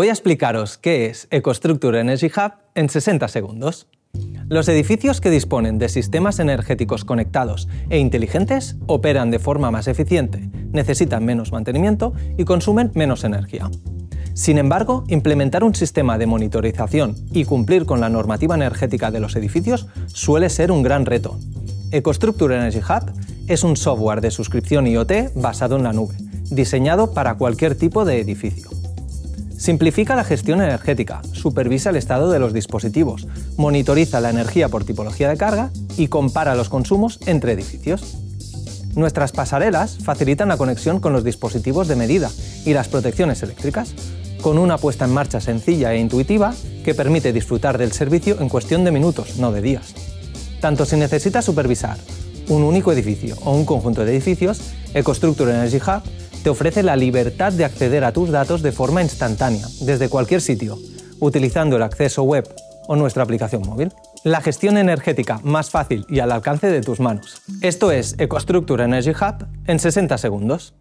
Voy a explicaros qué es EcoStructure Energy Hub en 60 segundos. Los edificios que disponen de sistemas energéticos conectados e inteligentes operan de forma más eficiente, necesitan menos mantenimiento y consumen menos energía. Sin embargo, implementar un sistema de monitorización y cumplir con la normativa energética de los edificios suele ser un gran reto. EcoStructure Energy Hub es un software de suscripción IoT basado en la nube, diseñado para cualquier tipo de edificio. Simplifica la gestión energética, supervisa el estado de los dispositivos, monitoriza la energía por tipología de carga y compara los consumos entre edificios. Nuestras pasarelas facilitan la conexión con los dispositivos de medida y las protecciones eléctricas, con una puesta en marcha sencilla e intuitiva que permite disfrutar del servicio en cuestión de minutos, no de días. Tanto si necesitas supervisar un único edificio o un conjunto de edificios, EcoStructure Energy Hub te ofrece la libertad de acceder a tus datos de forma instantánea, desde cualquier sitio, utilizando el acceso web o nuestra aplicación móvil. La gestión energética más fácil y al alcance de tus manos. Esto es EcoStructure Energy Hub en 60 segundos.